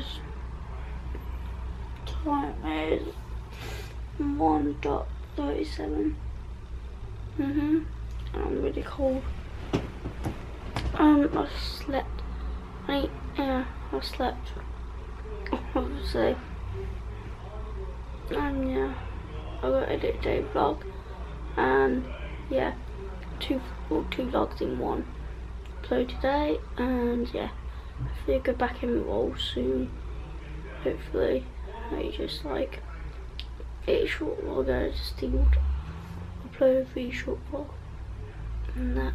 guys. Time is 1.37. Mhm. I'm really cold. Um, I slept. I yeah, I slept. Obviously. And yeah, I got edit day vlog, and yeah, two two vlogs in one. Upload today, and yeah, hopefully I'll go back in the role soon. Hopefully, I just like a short vlog. I just think upload a really short vlog and that.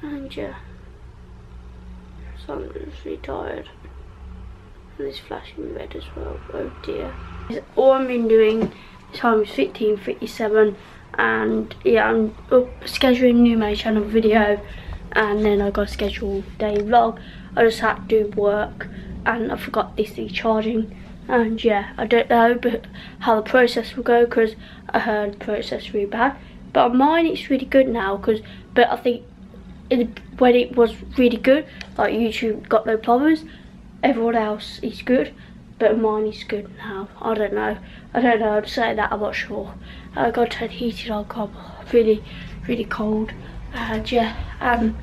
And yeah, so I'm just really tired. And it's flashing red as well. Oh dear. All I've been doing time is 15:57, and yeah, I'm up scheduling new my channel video, and then I got schedule day vlog. I just had to do work, and I forgot this is charging. And yeah, I don't know but how the process will go because I heard the process really bad. But on mine it's really good now because, but I think in, when it was really good, like YouTube got no problems, everyone else is good, but mine is good now. I don't know. I don't know. I'd say that. I'm not sure. I got to turn heated on. God, really, really cold. And yeah, um,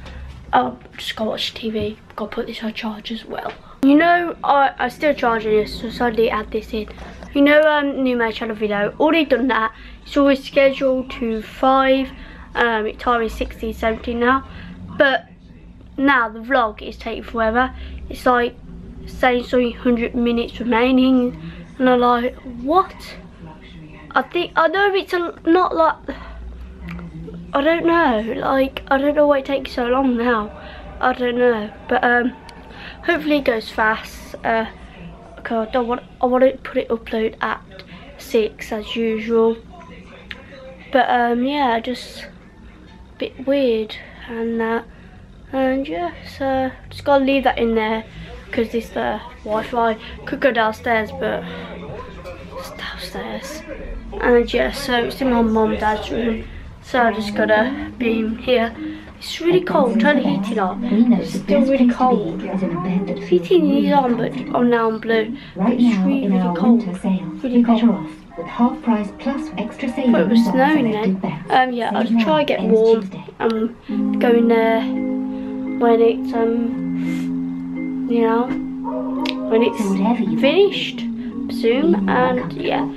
I'll just go watch TV. To put this on charge as well. You know, I I'm still charging this, so suddenly add this in. You know, um, new my channel video. Already done that. It's always scheduled to five. Um, it time is 16, 17 now. But now the vlog is taking forever. It's like saying something 100 minutes remaining, and I'm like, what? I think I know it's a, not like I don't know. Like I don't know why it takes so long now. I don't know, but um, hopefully it goes fast. Uh, cause I don't want I want to put it upload at six as usual. But um, yeah, just a bit weird and that. And yeah, so just gotta leave that in there because this the Wi-Fi could go downstairs, but it's downstairs. And yeah, so it's in my and dad's room. So I just gotta beam here. It's really cold, turn the heating on. It's still really cold. Heating is on, but oh now I'm blue. But it's really, really cold. Really cold. With half price plus extra savings. But it was snowing then. Um, yeah, I'll try get warm. Um, go in there when it's um, you know, when it's finished soon. And yeah,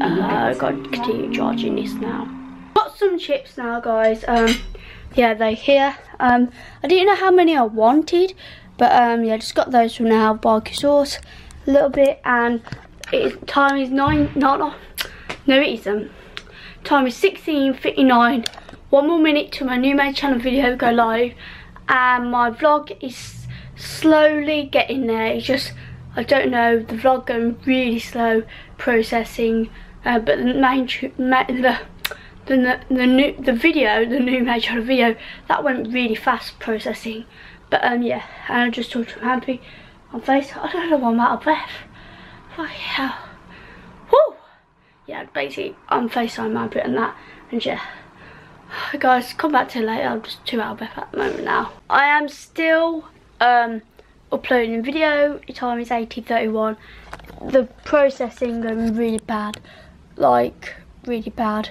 uh, I got to continue charging this now. Some chips now, guys. Um, yeah, they're here. Um, I didn't know how many I wanted, but um, yeah, just got those from now. Barbecue sauce, a little bit, and it, time is nine. Not no, no, it isn't. Time is 16:59. One more minute to my new made channel video go live, and my vlog is slowly getting there. It's just I don't know the vlog going really slow processing, uh, but the main the the, the new the video, the new channel video, that went really fast processing. But um yeah, and I just talked to happy on face. I don't know why I'm out of breath. Fuck hell. Woo! Yeah, basically I'm FaceTime happy and that and yeah. Guys, come back to later. I'm just too out of breath at the moment now. I am still um uploading video. The time is 18:31. The processing going really bad, like really bad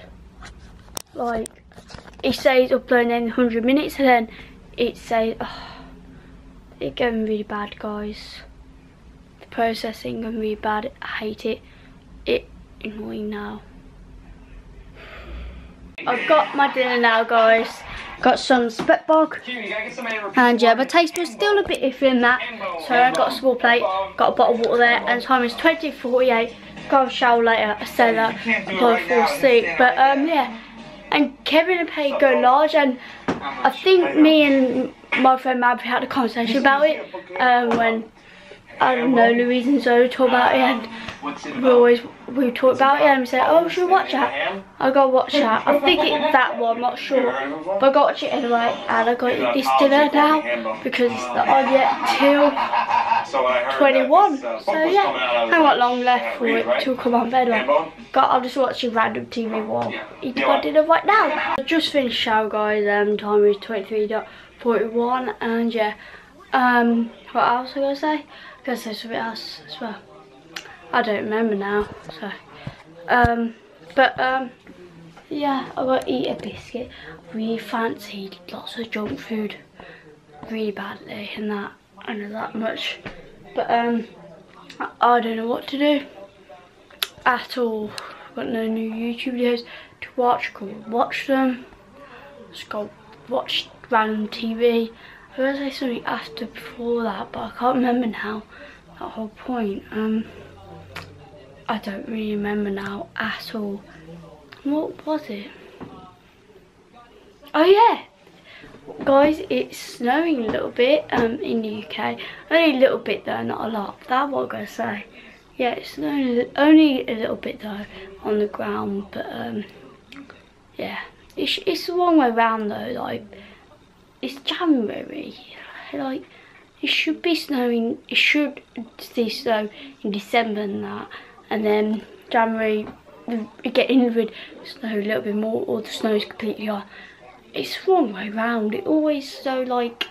like it says uploading in 100 minutes and then it says oh, it's going really bad guys. The processing going really bad. I hate it. It annoying now. I've got my dinner now guys. Got some spit bog. And yeah my taste was still a bit iffy in that. So I got a small plate got a bottle of water there and time is 20.48 got a shower later I said that. I fall asleep. But um yeah and Kevin and Paige go large and I think me and my friend Mab had a conversation about it um, when I don't know Louise and Zoe talk about it. And we always we talk about it and we say oh should we watch that? I got to watch that. I think it's that one I'm not sure. but I got to watch it anyway and I got eat this dinner now because it's not on yet till 21 so yeah. I got long left for it to come on bed got I'll just watch a random TV while eating my dinner right now. I just finished shower guys um time is 23.41 and yeah Um, what else was I gonna say? Say something else as well. I don't remember now, so. Um, but um, yeah, I to eat a biscuit. Really fancied lots of junk food really badly and that, know that much. But um, I, I don't know what to do at all. Got no new YouTube videos to watch, go watch them. Just go watch random TV. I was say something after before that, but I can't remember now. That whole point. Um, I don't really remember now at all. What was it? Oh yeah, guys, it's snowing a little bit um in the UK. Only a little bit though, not a lot. That's what I'm gonna say. Yeah, it's snowing only a little bit though on the ground, but um yeah, it's it's the wrong way around though. Like it's January, like it should be snowing. It should see snow in December and that, and then January we get in with snow a little bit more, or the snow is completely off. It's wrong way round. It always so like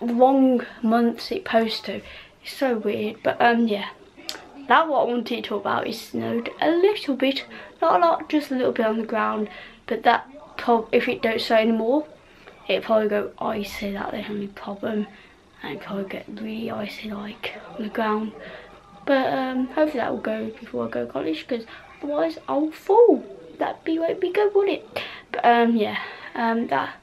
wrong months it posts to. It's so weird, but um yeah. That what I wanted to talk about is snowed a little bit, not a lot, just a little bit on the ground. But that if it don't snow anymore, it probably go icy. That's the only problem, and probably get really icy like on the ground. But um, hopefully that will go before I go to college because otherwise I'll fall. That'd be won't be good, would it? But um, yeah, um, that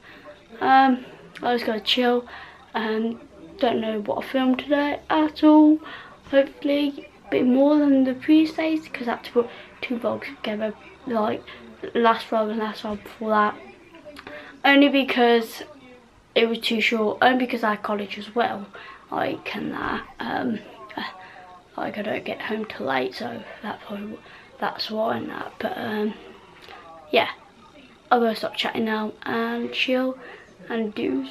um, I was gonna chill and don't know what I filmed today at all. Hopefully a bit more than the previous days because I had to put two vlogs together like last vlog and last vlog before that. Only because it was too short, only because I had college as well. Like and that. Um like I don't get home till late so that probably that's why and that but um yeah. I'm gonna stop chatting now and chill and do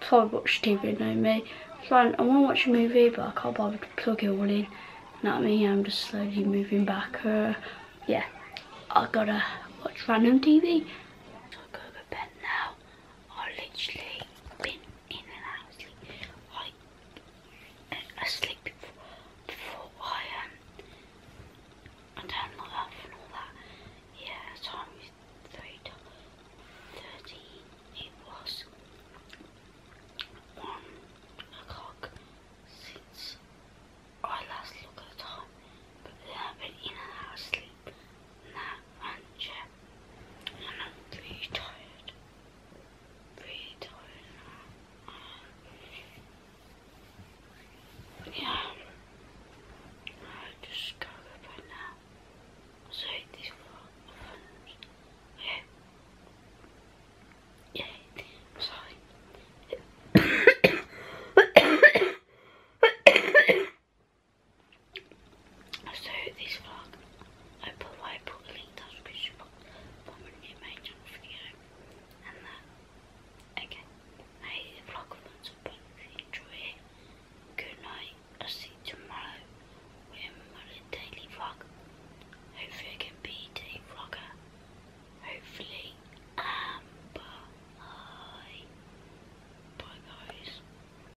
probably watch TV no me. So I, I want to watch a movie but I can't bother to plug it all in. Not me I'm just slowly moving back uh, yeah. I gotta watch random TV